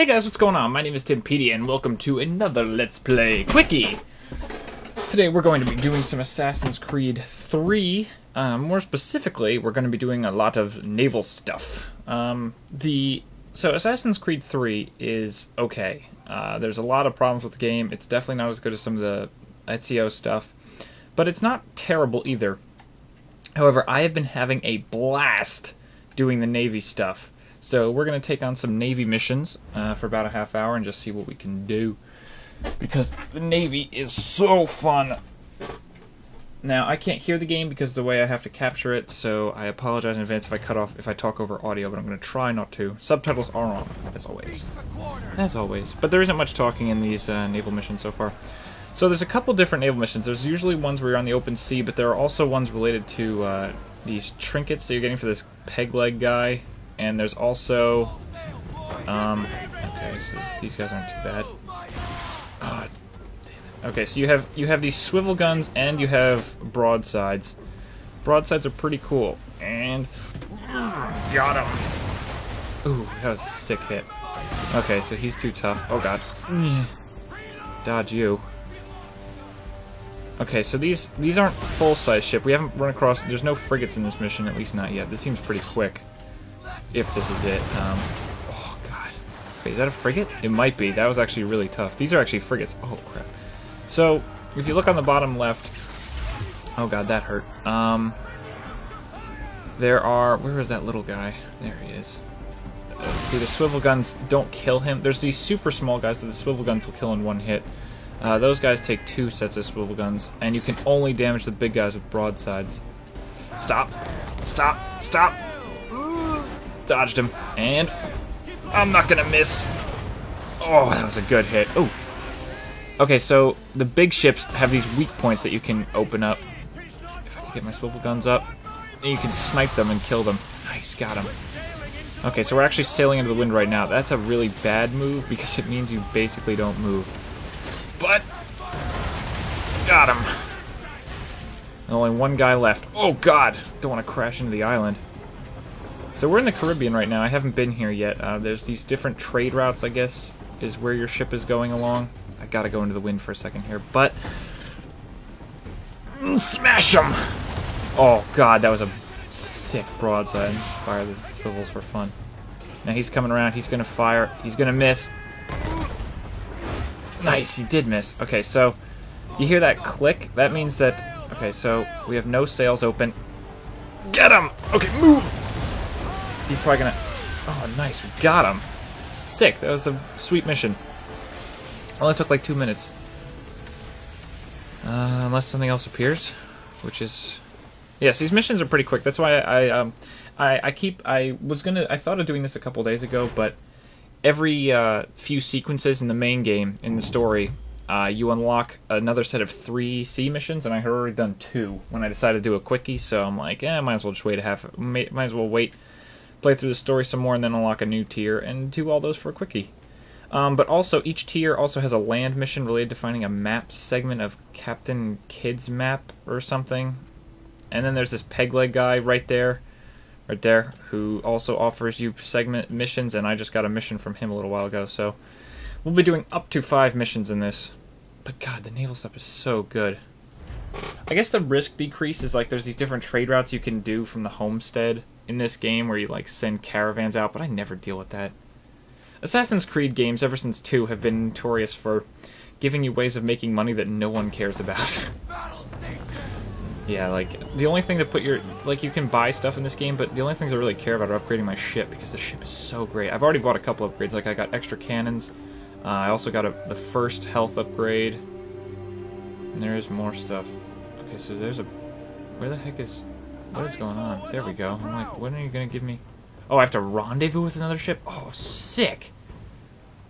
Hey guys, what's going on? My name is Tim Timpedia and welcome to another Let's Play Quickie. Today we're going to be doing some Assassin's Creed 3. Um, more specifically, we're going to be doing a lot of naval stuff. Um, the So Assassin's Creed 3 is okay. Uh, there's a lot of problems with the game. It's definitely not as good as some of the Ezio stuff. But it's not terrible either. However, I have been having a blast doing the Navy stuff. So we're going to take on some Navy missions uh, for about a half hour and just see what we can do. Because the Navy is so fun. Now, I can't hear the game because of the way I have to capture it, so I apologize in advance if I cut off, if I talk over audio, but I'm going to try not to. Subtitles are on, as always. As always. But there isn't much talking in these uh, naval missions so far. So there's a couple different naval missions. There's usually ones where you're on the open sea, but there are also ones related to uh, these trinkets that you're getting for this peg leg guy and there's also, um, okay, so these guys aren't too bad. Oh, okay, so you have you have these swivel guns and you have broadsides. Broadsides are pretty cool, and got him. Ooh, that was a sick hit. Okay, so he's too tough. Oh god, dodge you. Okay, so these these aren't full-size ship. We haven't run across. There's no frigates in this mission, at least not yet. This seems pretty quick if this is it. Um, oh, God. Wait, is that a frigate? It might be. That was actually really tough. These are actually frigates. Oh, crap. So, if you look on the bottom left... Oh, God, that hurt. Um, there are... Where is that little guy? There he is. Uh, see, the swivel guns don't kill him. There's these super small guys that the swivel guns will kill in one hit. Uh, those guys take two sets of swivel guns, and you can only damage the big guys with broadsides. Stop! Stop! Stop! Dodged him. And I'm not gonna miss. Oh, that was a good hit. Oh. Okay, so the big ships have these weak points that you can open up. If I can get my swivel guns up, you can snipe them and kill them. Nice, got him. Okay, so we're actually sailing into the wind right now. That's a really bad move because it means you basically don't move. But, got him. Only one guy left. Oh god, don't want to crash into the island. So we're in the Caribbean right now. I haven't been here yet. Uh, there's these different trade routes, I guess, is where your ship is going along. I gotta go into the wind for a second here, but... Smash them! Oh god, that was a sick broadside. Fire the swivels for fun. Now he's coming around. He's gonna fire. He's gonna miss. Nice, he did miss. Okay, so you hear that click? That means that... Okay, so we have no sails open. Get him! Okay, move! He's probably gonna... Oh, nice. We got him. Sick. That was a sweet mission. Only took like two minutes. Uh, unless something else appears, which is... Yes, these missions are pretty quick. That's why I, um, I, I keep... I was gonna... I thought of doing this a couple days ago, but every uh, few sequences in the main game, in the story, uh, you unlock another set of three C missions, and I had already done two when I decided to do a quickie, so I'm like, eh, might as well just wait a half... Might as well wait play through the story some more, and then unlock a new tier, and do all those for a quickie. Um, but also, each tier also has a land mission related to finding a map segment of Captain Kidd's map or something. And then there's this peg leg guy right there, right there, who also offers you segment missions, and I just got a mission from him a little while ago, so we'll be doing up to five missions in this. But god, the naval stuff is so good. I guess the risk decrease is like there's these different trade routes you can do from the homestead in this game where you like send caravans out, but I never deal with that. Assassin's Creed games ever since 2 have been notorious for giving you ways of making money that no one cares about. yeah, like the only thing to put your like you can buy stuff in this game, but the only things I really care about are upgrading my ship because the ship is so great. I've already bought a couple upgrades. Like I got extra cannons. Uh, I also got a, the first health upgrade. And there is more stuff. Okay, so there's a where the heck is what is going on? There we go. I'm like, when are you going to give me... Oh, I have to rendezvous with another ship? Oh, sick!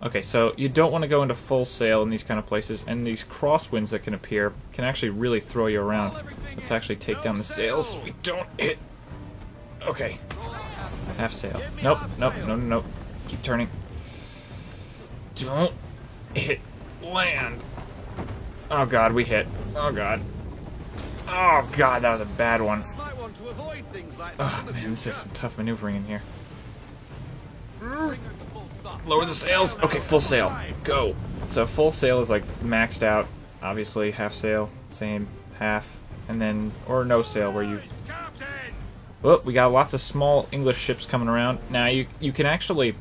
Okay, so you don't want to go into full sail in these kind of places, and these crosswinds that can appear can actually really throw you around. Let's actually take down the sails so we don't hit... Okay. Half sail. Nope, nope, no, no, no. Keep turning. Don't hit land. Oh god, we hit. Oh god. Oh god, that was a bad one to avoid things like that. Oh man, this is some tough maneuvering in here. lower the sails. Okay, full sail. Go. So full sail is like maxed out. Obviously, half sail, same half, and then or no sail where you. Oh, we got lots of small English ships coming around. Now you you can actually.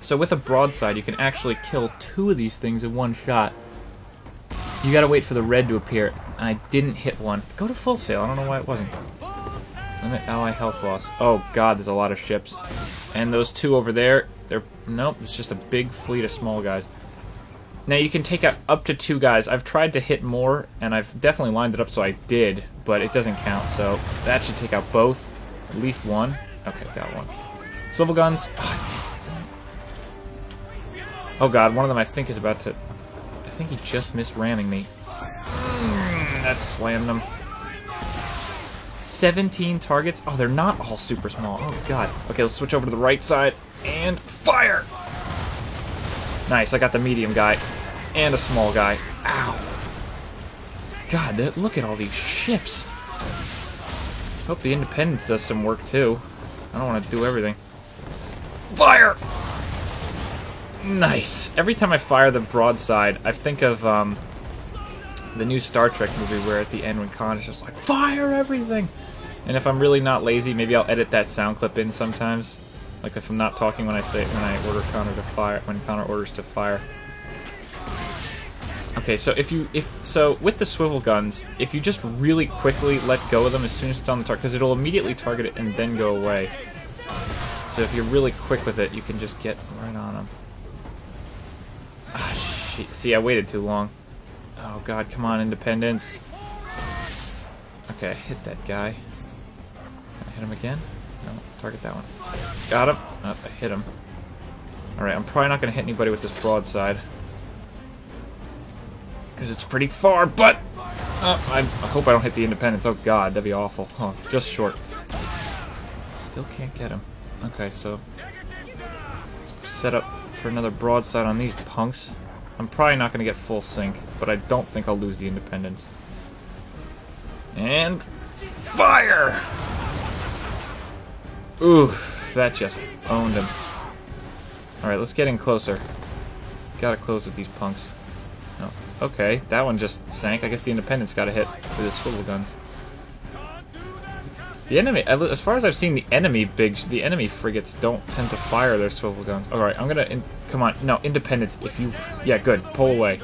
So with a broadside, you can actually kill two of these things in one shot. You gotta wait for the red to appear, and I didn't hit one. Go to full sail. I don't know why it wasn't. Limit ally health loss. Oh god, there's a lot of ships. And those two over there, they're... Nope, it's just a big fleet of small guys. Now you can take out up to two guys. I've tried to hit more, and I've definitely lined it up so I did, but it doesn't count, so that should take out both. At least one. Okay, got one. Swivel guns. Oh god, one of them I think is about to... I think he just missed ramming me. Mm, that slammed him. 17 targets. Oh, they're not all super small. Oh, God. Okay, let's switch over to the right side and fire! Nice, I got the medium guy and a small guy. Ow. God, look at all these ships. Hope the Independence does some work, too. I don't want to do everything. Fire! Nice. Every time I fire the broadside, I think of um, the new Star Trek movie where at the end when Khan is just like, fire everything! And if I'm really not lazy, maybe I'll edit that sound clip in sometimes. Like if I'm not talking when I say when I order Connor to fire when Connor orders to fire. Okay, so if you if so with the swivel guns, if you just really quickly let go of them as soon as it's on the target, because it'll immediately target it and then go away. So if you're really quick with it, you can just get right on them. Ah, shit. See, I waited too long. Oh god, come on, Independence. Okay, hit that guy. Hit him again? No, target that one. Got him. Oh, I hit him. Alright, I'm probably not going to hit anybody with this broadside. Because it's pretty far, but... Oh, I, I, hope I don't hit the Independence. Oh god, that'd be awful. Oh, just short. Still can't get him. Okay, so... Set up for another broadside on these punks. I'm probably not going to get full sync, but I don't think I'll lose the Independence. And... Fire! Ooh, that just owned him. Alright, let's get in closer. Gotta close with these punks. Oh, okay, that one just sank. I guess the Independence got a hit with his swivel guns. The enemy, as far as I've seen, the enemy big, the enemy frigates don't tend to fire their swivel guns. All right, I'm gonna, in, come on, no, Independence. If you, yeah, good, pull away,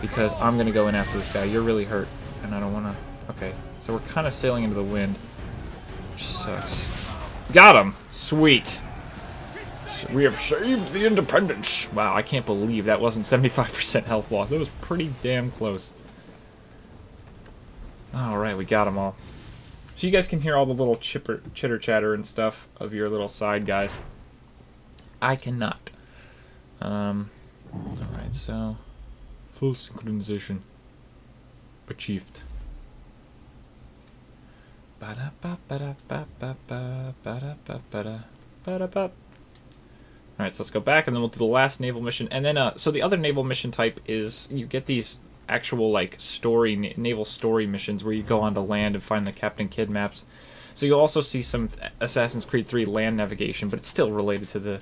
because I'm gonna go in after this guy. You're really hurt, and I don't wanna. Okay, so we're kind of sailing into the wind, which sucks. Got him! Sweet. We have saved the Independence! Wow, I can't believe that wasn't 75% health loss. That was pretty damn close. Alright, we got them all. So you guys can hear all the little chipper, chitter chatter and stuff of your little side guys. I cannot. Um, Alright, so... Full synchronization. Achieved. Alright, so let's go back and then we'll do the last naval mission. And then, uh, so the other naval mission type is you get these actual, like, story, naval story missions where you go onto land and find the Captain Kidd maps. So you'll also see some Assassin's Creed 3 land navigation, but it's still related to the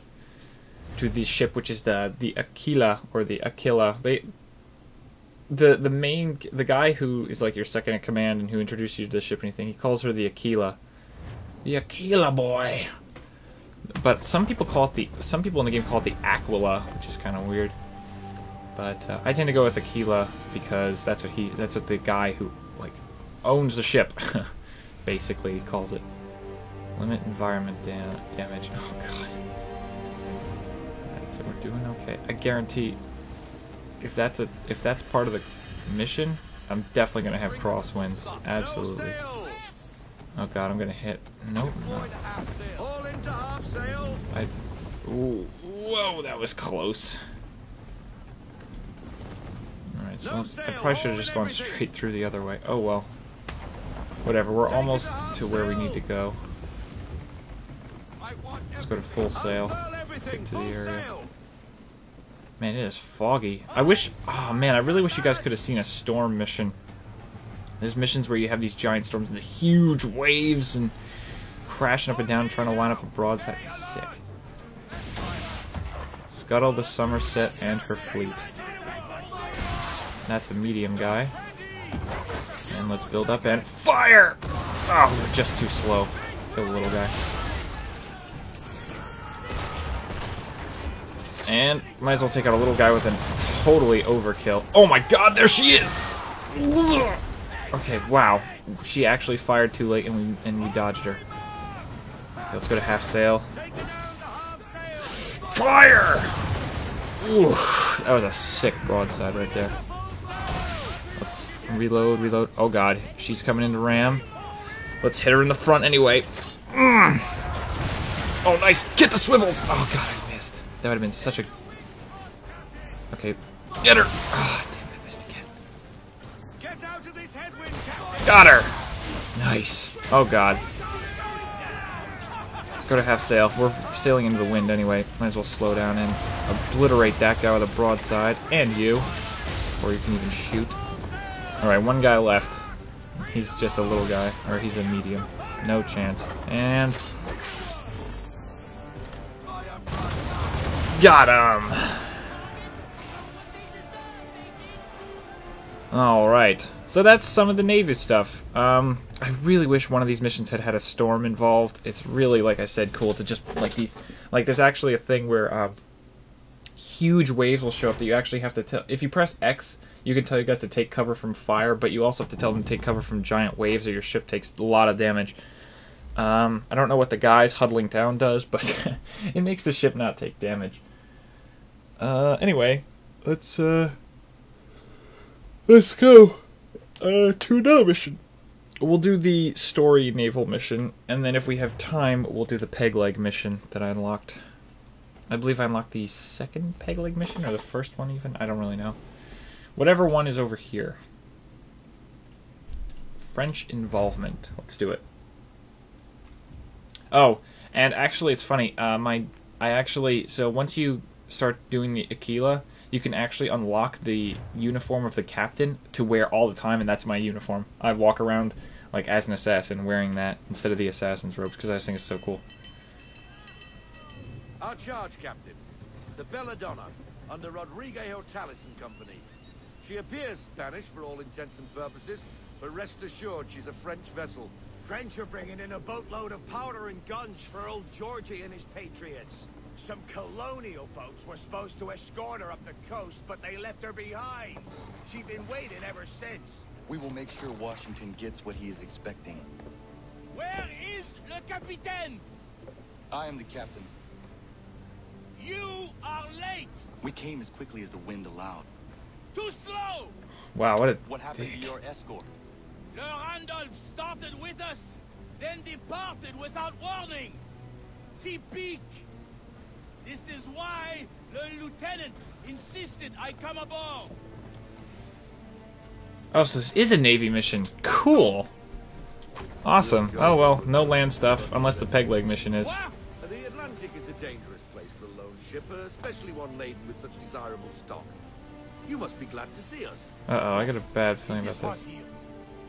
to the ship, which is the the Aquila or the Aquila. They the the main the guy who is like your second in command and who introduced you to the ship and anything, he calls her the Aquila. The Aquila boy. But some people call it the some people in the game call it the Aquila, which is kind of weird. But uh, I tend to go with Aquila because that's what he that's what the guy who like owns the ship basically calls it. Limit environment da damage. Oh god. Alright, so we're doing okay. I guarantee if that's a if that's part of the mission, I'm definitely gonna have crosswinds. Absolutely. Oh god, I'm gonna hit. Nope. No. I. Ooh, whoa, that was close. Alright, so I probably should have just gone straight through the other way. Oh well. Whatever, we're almost to where we need to go. Let's go to full sail. Get to the area. Man, it is foggy. I wish... Oh, man, I really wish you guys could have seen a storm mission. There's missions where you have these giant storms, the huge waves, and crashing up and down, trying to line up a broadside. Sick. Scuttle the Somerset and her fleet. That's a medium guy. And let's build up and fire! Oh, we're just too slow. Kill the little guy. And might as well take out a little guy with a totally overkill. Oh my god, there she is! Okay, wow. She actually fired too late and we and we dodged her. Okay, let's go to half sail. Fire! Ooh, that was a sick broadside right there. Let's reload, reload. Oh god, she's coming into ram. Let's hit her in the front anyway. Mm. Oh, nice. Get the swivels. Oh god. That would have been such a. Okay, get her. Ah, damn, I missed again. Got her. Nice. Oh god. Let's go to half sail. We're sailing into the wind anyway. Might as well slow down and obliterate that guy with a broadside. And you. Or you can even shoot. Alright, one guy left. He's just a little guy. Or he's a medium. No chance. And... Got him! Alright. So that's some of the Navy stuff. Um, I really wish one of these missions had had a storm involved. It's really, like I said, cool to just, like these, like there's actually a thing where, um, huge waves will show up that you actually have to tell, if you press X, you can tell you guys to take cover from fire, but you also have to tell them to take cover from giant waves or your ship takes a lot of damage. Um, I don't know what the guys huddling down does, but it makes the ship not take damage. Uh, anyway, let's, uh, let's go uh, to another mission. We'll do the story naval mission, and then if we have time, we'll do the peg leg mission that I unlocked. I believe I unlocked the second peg leg mission, or the first one even? I don't really know. Whatever one is over here. French involvement. Let's do it. Oh, and actually it's funny, uh, my, I actually, so once you start doing the Aquila, you can actually unlock the uniform of the captain to wear all the time, and that's my uniform. I walk around like as an assassin wearing that instead of the assassin's robes because I just think it's so cool. Our charge captain, the Belladonna, under Rodrigo Talis and Company. She appears Spanish for all intents and purposes, but rest assured she's a French vessel. French are bringing in a boatload of powder and guns for old Georgie and his patriots. Some colonial boats were supposed to escort her up the coast, but they left her behind. She's been waiting ever since. We will make sure Washington gets what he is expecting. Where is le capitaine? I am the captain. You are late. We came as quickly as the wind allowed. Too slow. Wow, what a What happened dick. to your escort? Le Randolph started with us, then departed without warning. Typique. This is why the lieutenant insisted I come aboard. Oh, so this is a Navy mission. Cool. Awesome. Oh well, no land stuff, unless the peg leg mission is. What? The Atlantic is a dangerous place for a lone ship, uh, especially one laden with such desirable stock. You must be glad to see us. Uh oh, I got a bad feeling about this.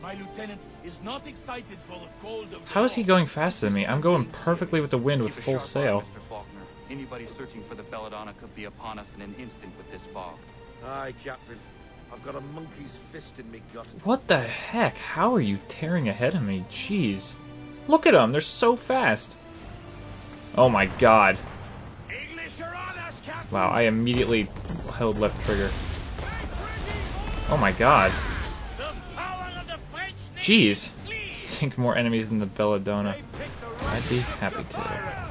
My lieutenant is not excited for the cold of How is he going faster than me? I'm going perfectly with the wind with full sharp eye, sail. Mr. Faulkner. Anybody searching for the Belladonna could be upon us in an instant with this fog. Aye, Captain. I've got a monkey's fist in me gut. What the heck? How are you tearing ahead of me? Jeez. Look at them, they're so fast. Oh my god. English are on us, Captain! Wow, I immediately held left trigger. Oh my god. The power of the French Navy Jeez. Sink more enemies than the Belladonna. They picked the right I'd be happy to.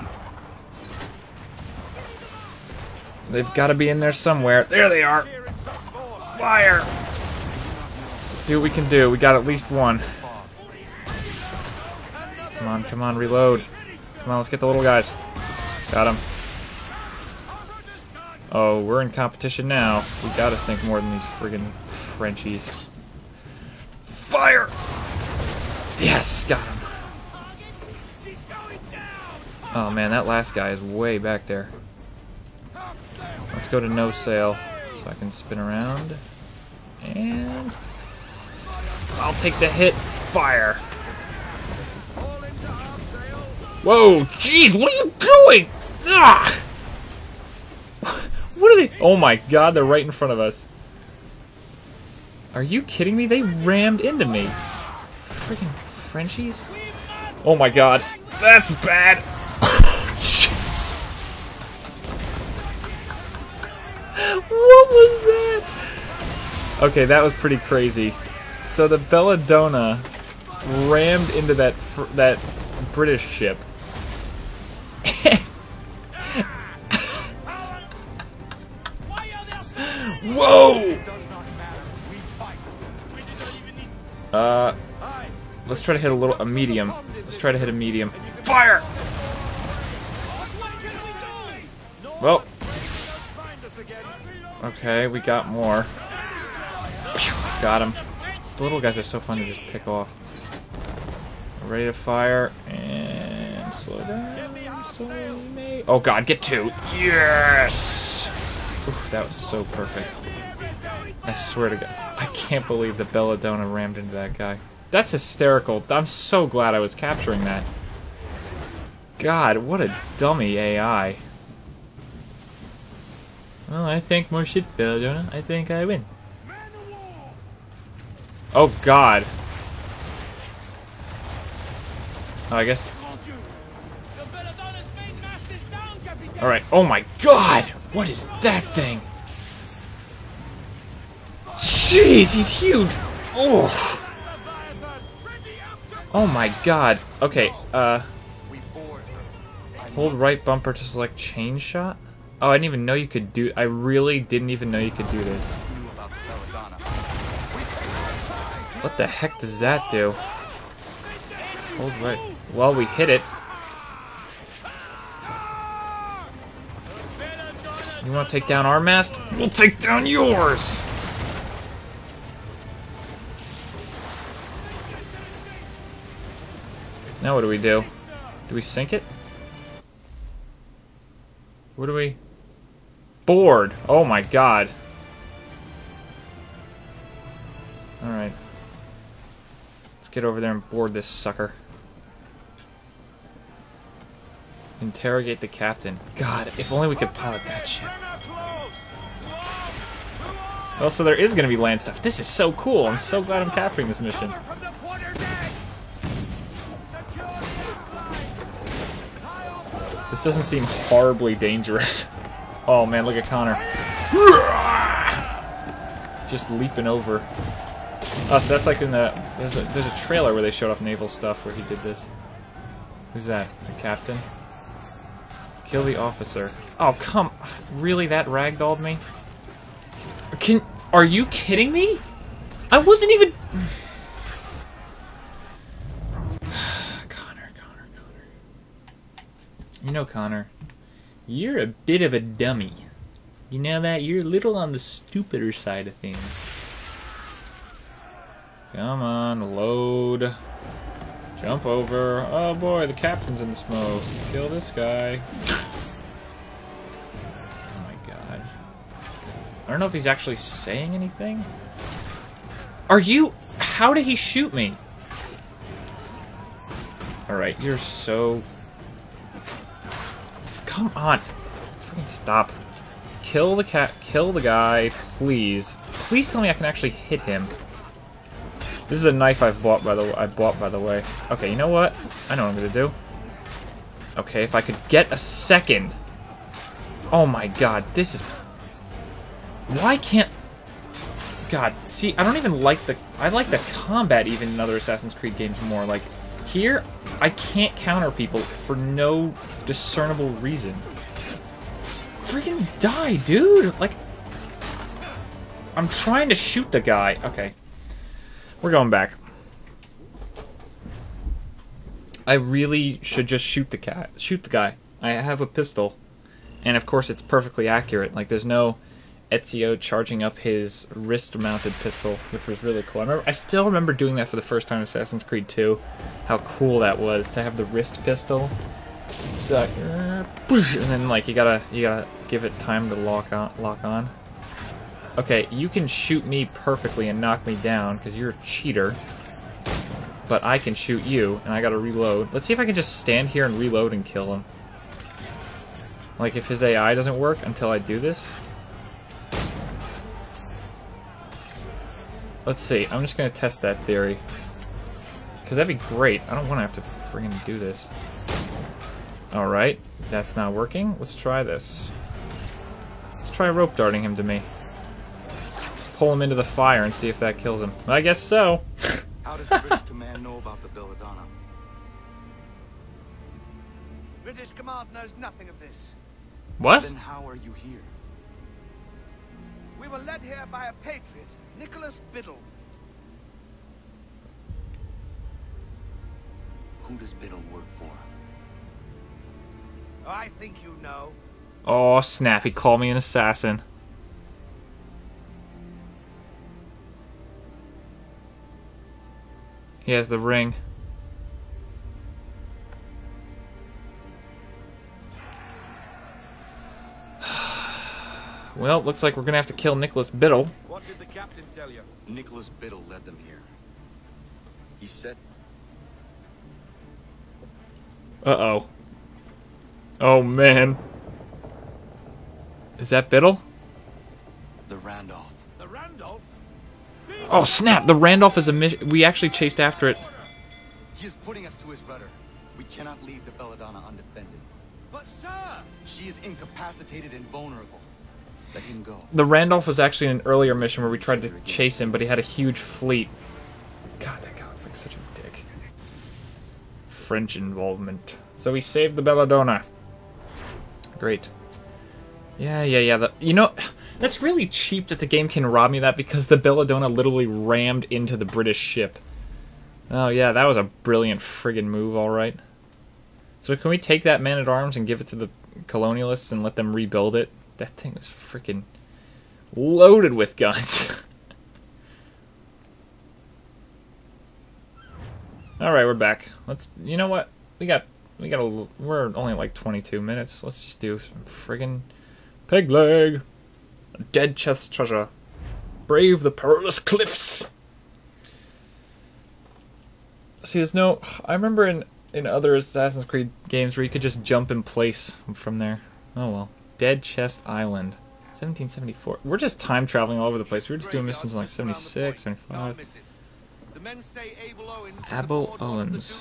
They've got to be in there somewhere. There they are. Fire! Let's see what we can do. We got at least one. Come on, come on, reload. Come on, let's get the little guys. Got him. Oh, we're in competition now. We gotta sink more than these friggin' Frenchies. Fire! Yes, got him. Oh man, that last guy is way back there. Let's go to no sail so I can spin around. And I'll take the hit. Fire. Whoa, jeez, what are you doing? Ah! What are they. Oh my god, they're right in front of us. Are you kidding me? They rammed into me. Freaking Frenchies. Oh my god. That's bad. What was that? Okay, that was pretty crazy. So the Belladonna rammed into that that British ship. Whoa! Uh, let's try to hit a little a medium. Let's try to hit a medium. Fire! Well. Okay, we got more. Got him. The little guys are so fun to just pick off. Ready to fire and slow down. Oh god, get two. Yes! Oof, that was so perfect. I swear to God, I can't believe the Belladonna rammed into that guy. That's hysterical. I'm so glad I was capturing that. God, what a dummy AI. Well, I think more shit, Belladonna. I think I win. Oh God. Oh, I guess. Mon Dieu. The Belladonna's main mast is down, Capitaine. All right. Oh my God! What is that thing? Jeez, he's huge. Oh. Oh my God. Okay. Uh, hold right bumper to select chain shot. Oh, I didn't even know you could do. I really didn't even know you could do this. What the heck does that do? Hold right. Well, we hit it. You want to take down our mast? We'll take down yours! Now what do we do? Do we sink it? What do we... Board! Oh my god. Alright. Let's get over there and board this sucker. Interrogate the captain. God, if only we could pilot that ship. Well, so there is going to be land stuff. This is so cool. I'm so glad I'm capturing this mission. This doesn't seem horribly dangerous. Oh man, look at Connor. Just leaping over. Oh, so that's like in the there's a there's a trailer where they showed off naval stuff where he did this. Who's that? The captain? Kill the officer. Oh come really that ragdolled me? Can are you kidding me? I wasn't even Connor, Connor, Connor. You know, Connor, you're a bit of a dummy. You know that? You're a little on the stupider side of things. Come on, load. Jump over. Oh boy, the captain's in the smoke. Kill this guy. oh my god. I don't know if he's actually saying anything. Are you... How did he shoot me? Alright, you're so Come on. Freaking stop. Kill the cat. Kill the guy, please. Please tell me I can actually hit him. This is a knife I've bought by the I bought by the way. Okay, you know what? I know what I'm gonna do. Okay, if I could get a second. Oh my god, this is. Why can't? God, see, I don't even like the. I like the combat even in other Assassin's Creed games more. Like here, I can't counter people for no discernible reason. Freaking die, dude! Like, I'm trying to shoot the guy. Okay. We're going back. I really should just shoot the cat. Shoot the guy. I have a pistol. And of course it's perfectly accurate. Like there's no Ezio charging up his wrist-mounted pistol, which was really cool. I remember I still remember doing that for the first time in Assassin's Creed 2. How cool that was to have the wrist pistol. Like, uh, and then like you gotta you gotta give it time to lock on lock on. Okay, you can shoot me perfectly and knock me down because you're a cheater. But I can shoot you, and I gotta reload. Let's see if I can just stand here and reload and kill him. Like if his AI doesn't work until I do this. Let's see. I'm just gonna test that theory. Because that'd be great. I don't want to have to friggin' do this. Alright, that's not working. Let's try this. Let's try rope darting him to me. Pull him into the fire and see if that kills him. I guess so. How does the British command know about the Belladonna? British command knows nothing of this. What? Then how are you here? We were led here by a patriot, Nicholas Biddle. Who does Biddle work for? Oh, I think you know. Oh, snap. He called me an assassin. He has the ring. Well, looks like we're gonna have to kill Nicholas Biddle. What did the captain tell you? Nicholas Biddle led them here. He said Uh-oh. Oh, man. Is that Biddle? the Randolph. The Randolph? Oh, snap! The Randolph is a mission. We actually chased after it. He is putting us to his rudder. We cannot leave the Belladonna undefended. But sir! She is incapacitated and vulnerable. The Randolph was actually in an earlier mission where we tried to chase him, but he had a huge fleet. God, that guy looks like such a dick. French involvement. So we saved the Belladonna. Great. Yeah, yeah, yeah. The, you know, that's really cheap that the game can rob me that because the Belladonna literally rammed into the British ship. Oh yeah, that was a brilliant friggin' move, alright. So can we take that man-at-arms and give it to the colonialists and let them rebuild it? That thing was freaking loaded with guns. All right, we're back. Let's. You know what? We got. We got a. We're only like 22 minutes. Let's just do some friggin' peg leg. Dead chest treasure. Brave the perilous cliffs. See, there's no. I remember in in other Assassin's Creed games where you could just jump in place from there. Oh well. Dead Chest Island. 1774. We're just time traveling all over the place. We were just doing missions like 76, 75. The men say Abel Owens.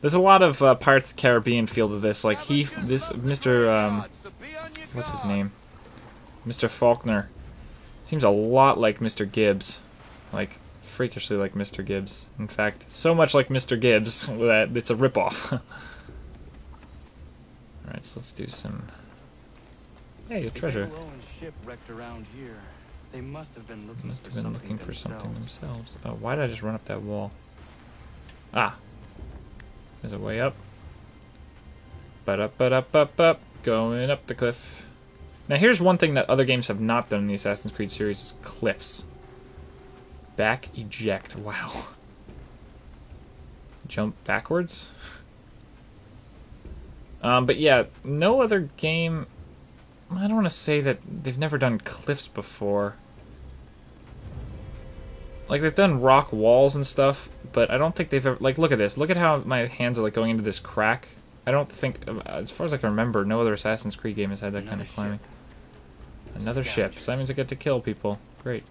There's a lot of uh, Pirates of the Caribbean feel to this. Like he, this Mr. Um, what's his name? Mr. Faulkner. Seems a lot like Mr. Gibbs. Like freakishly like Mr. Gibbs. In fact, so much like Mr. Gibbs that it's a ripoff. Alright, so let's do some. Hey, your treasure. Ship wrecked around here, they must have been looking Must for been something looking for something themselves. themselves. Oh, why did I just run up that wall? Ah. There's a way up. But up, but up, up, up. Going up the cliff. Now, here's one thing that other games have not done in the Assassin's Creed series is cliffs. Back eject. Wow. Jump backwards? Um, but yeah, no other game. I don't want to say that they've never done cliffs before. Like they've done rock walls and stuff, but I don't think they've ever. Like, look at this. Look at how my hands are like going into this crack. I don't think, as far as I can remember, no other Assassin's Creed game has had that kind of climbing. ship. Another ship. So that means I get to kill people. Great.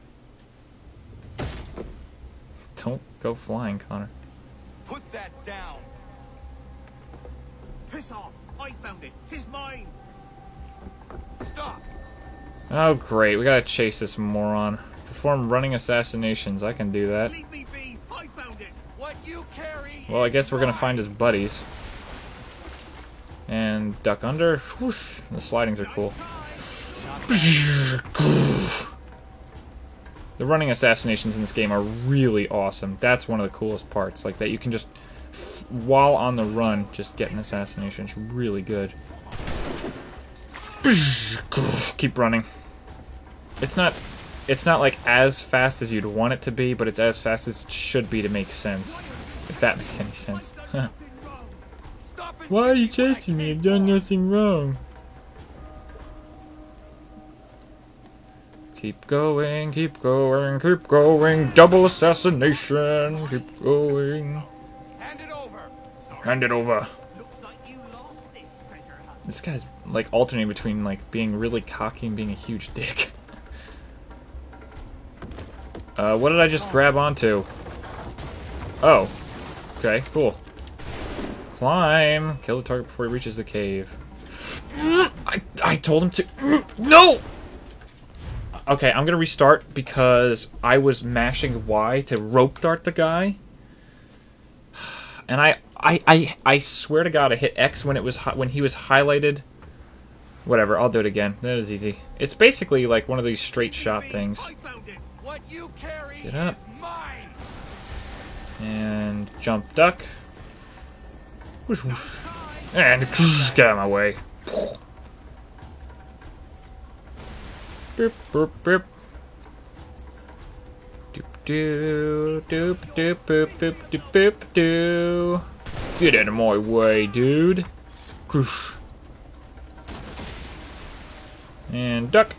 Don't go flying, Connor. Put that down. Piss off. I found it. Tis mine. Stop! Oh, great. We gotta chase this moron. Perform running assassinations. I can do that. Leave me be. I found it. What you carry Well, I guess we're gonna find his buddies. And duck under. Whoosh. The slidings are cool. The running assassinations in this game are really awesome. That's one of the coolest parts. Like that you can just, while on the run, just get an assassination. It's really good. Keep running. It's not, it's not like as fast as you'd want it to be, but it's as fast as it should be to make sense. If that makes any sense. Huh. Why are you chasing me? I've done nothing wrong. Keep going, keep going, keep going. Double assassination. Keep going. Hand it over! This guy's like alternating between like being really cocky and being a huge dick. Uh, what did I just grab onto? Oh. Okay, cool. Climb. Kill the target before he reaches the cave. I, I told him to... No! Okay, I'm gonna restart because I was mashing Y to rope dart the guy. And I, I, I, I swear to God, I hit X when it was when he was highlighted. Whatever, I'll do it again. That is easy. It's basically like one of these straight shot things. I found it. What you carry Get up. mine. And jump duck. Whoosh, whoosh. And get out of my way. Boop, boop, boop. Doop, doo, doop, doop, boop, boop, doop, boop, doo. Get out of my way, dude. Whoosh. And duck.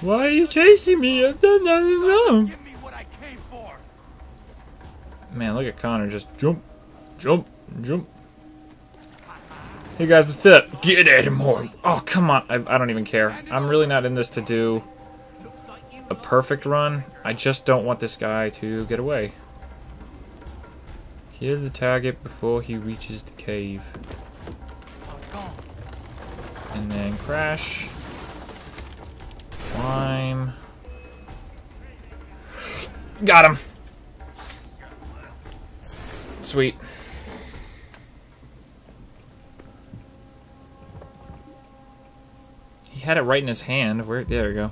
Why are you chasing me? I've done nothing wrong. Give me what I came for. Man, look at Connor. Just jump, jump, jump. Hey guys, what's up? Get at him more. Oh, come on. I, I don't even care. I'm really not in this to do a perfect run. I just don't want this guy to get away. Kill the target before he reaches the cave. And then crash. Climb. Got him. Sweet. He had it right in his hand. Where? There we go.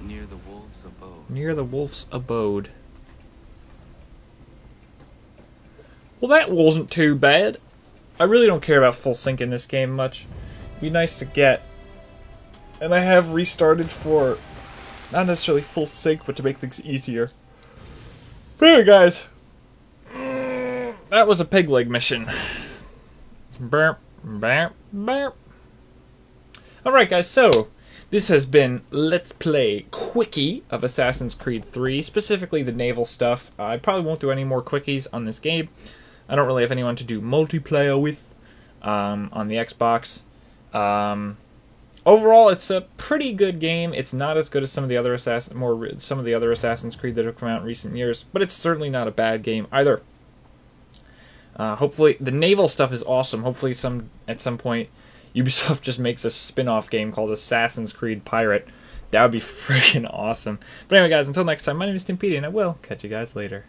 Near the wolf's abode. Well, that wasn't too bad. I really don't care about full sync in this game much. Be nice to get. And I have restarted for not necessarily full sync, but to make things easier. But anyway, guys, that was a pig leg mission. Burp, burp, burp. Alright, guys, so this has been Let's Play Quickie of Assassin's Creed 3, specifically the naval stuff. I probably won't do any more quickies on this game. I don't really have anyone to do multiplayer with um, on the Xbox. Um, overall, it's a pretty good game. It's not as good as some of the other assassin, more re- some of the other Assassin's Creed that have come out in recent years, but it's certainly not a bad game either. Uh, hopefully, the naval stuff is awesome. Hopefully, some at some point, Ubisoft just makes a spin-off game called Assassin's Creed Pirate. That would be freaking awesome. But anyway, guys, until next time, my name is Timpedia, and I will catch you guys later.